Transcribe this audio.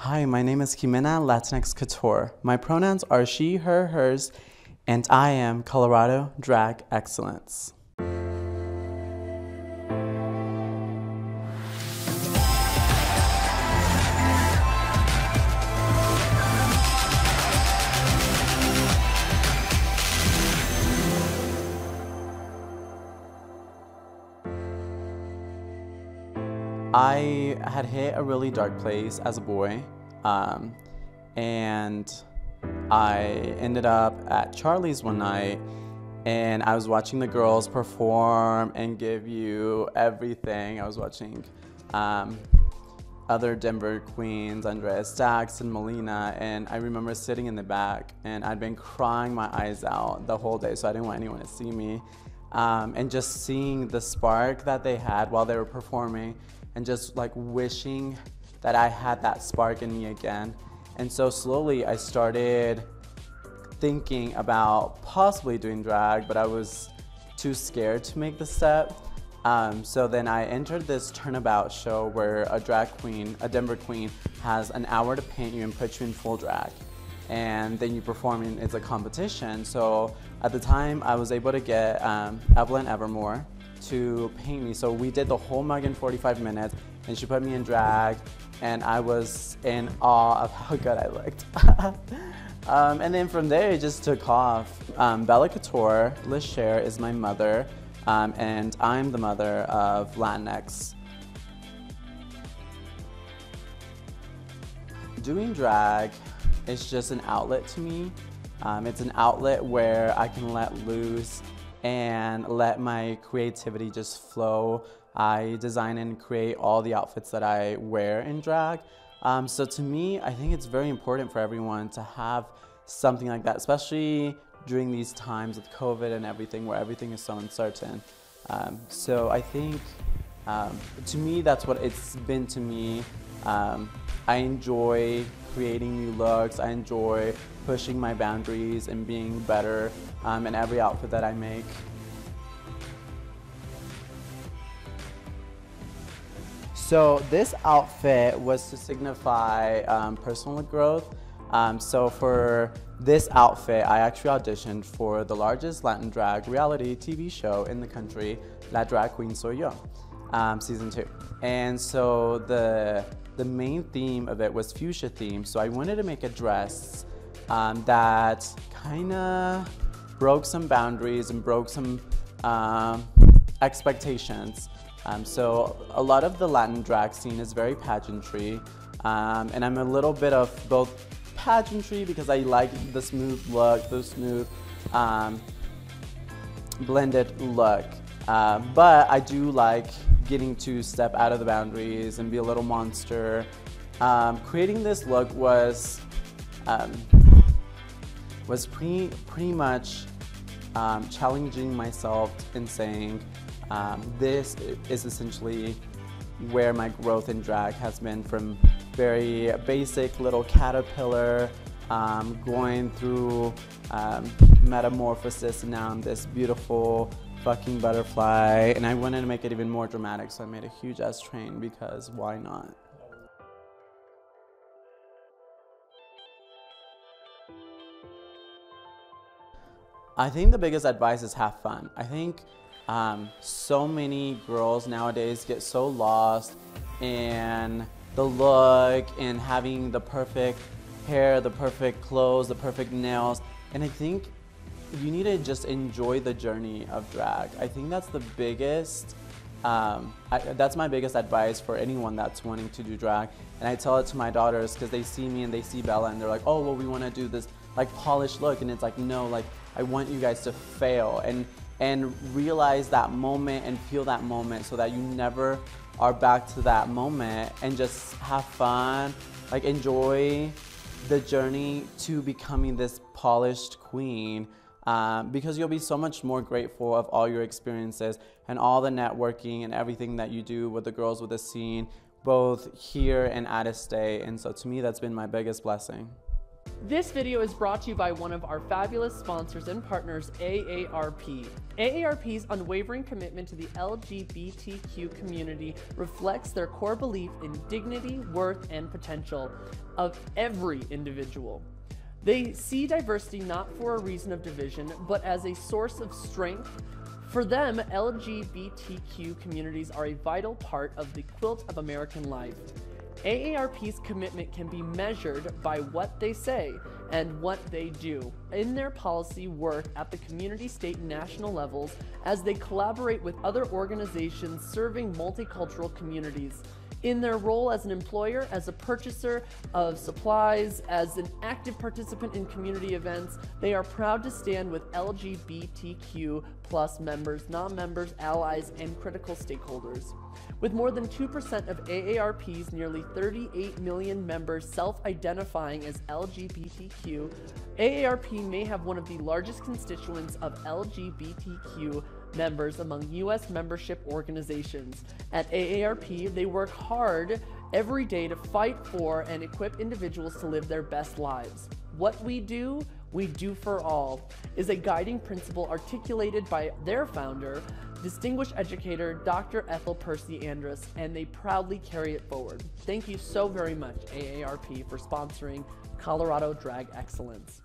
Hi, my name is Ximena Latinx Couture. My pronouns are she, her, hers, and I am Colorado Drag Excellence. I had hit a really dark place as a boy, um, and I ended up at Charlie's one night, and I was watching the girls perform and give you everything. I was watching um, other Denver queens, Andrea Stacks and Molina, and I remember sitting in the back, and I'd been crying my eyes out the whole day, so I didn't want anyone to see me. Um, and just seeing the spark that they had while they were performing and just like wishing that I had that spark in me again. And so slowly I started thinking about possibly doing drag, but I was too scared to make the step. Um, so then I entered this turnabout show where a drag queen, a Denver queen, has an hour to paint you and put you in full drag. And then you perform and it's a competition. So at the time I was able to get um, Evelyn Evermore, to paint me. So we did the whole mug in 45 minutes and she put me in drag and I was in awe of how good I looked. um, and then from there it just took off. Um, Bella Couture, Liz Cher is my mother um, and I'm the mother of Latinx. Doing drag is just an outlet to me. Um, it's an outlet where I can let loose and let my creativity just flow. I design and create all the outfits that I wear in drag. Um, so to me, I think it's very important for everyone to have something like that, especially during these times with COVID and everything where everything is so uncertain. Um, so I think um, to me, that's what it's been to me. Um, I enjoy creating new looks. I enjoy pushing my boundaries and being better um, in every outfit that I make. So this outfit was to signify um, personal growth. Um, so for this outfit, I actually auditioned for the largest Latin drag reality TV show in the country, La Drag Queen Soy Yo, um, season two. And so the the main theme of it was fuchsia theme. So I wanted to make a dress um, that kind of broke some boundaries and broke some um, expectations. Um, so a lot of the Latin drag scene is very pageantry, um, and I'm a little bit of both pageantry because I like the smooth look, the smooth um, blended look, uh, but I do like getting to step out of the boundaries and be a little monster. Um, creating this look was um, was pretty pretty much um, challenging myself and saying um, this is essentially where my growth in drag has been from very basic little caterpillar um, going through um, metamorphosis now I'm this beautiful fucking butterfly and I wanted to make it even more dramatic so I made a huge ass train because why not? I think the biggest advice is have fun. I think um, so many girls nowadays get so lost in the look and having the perfect hair, the perfect clothes, the perfect nails. And I think you need to just enjoy the journey of drag. I think that's the biggest, um, I, that's my biggest advice for anyone that's wanting to do drag. And I tell it to my daughters because they see me and they see Bella and they're like, oh, well, we want to do this like polished look. And it's like, no, like I want you guys to fail and, and realize that moment and feel that moment so that you never are back to that moment and just have fun, like enjoy the journey to becoming this polished queen um, because you'll be so much more grateful of all your experiences and all the networking and everything that you do with the girls with the scene, both here and at a stay. And so to me, that's been my biggest blessing. This video is brought to you by one of our fabulous sponsors and partners, AARP. AARP's unwavering commitment to the LGBTQ community reflects their core belief in dignity, worth, and potential of every individual. They see diversity not for a reason of division, but as a source of strength. For them, LGBTQ communities are a vital part of the quilt of American life. AARP's commitment can be measured by what they say and what they do in their policy work at the community, state, and national levels as they collaborate with other organizations serving multicultural communities. In their role as an employer, as a purchaser of supplies, as an active participant in community events, they are proud to stand with LGBTQ plus members, non-members, allies, and critical stakeholders. With more than 2% of AARP's nearly 38 million members self-identifying as LGBTQ, AARP may have one of the largest constituents of LGBTQ members among U.S. membership organizations. At AARP, they work hard every day to fight for and equip individuals to live their best lives. What we do, we do for all, is a guiding principle articulated by their founder, distinguished educator Dr. Ethel Percy Andrus, and they proudly carry it forward. Thank you so very much, AARP, for sponsoring Colorado Drag Excellence.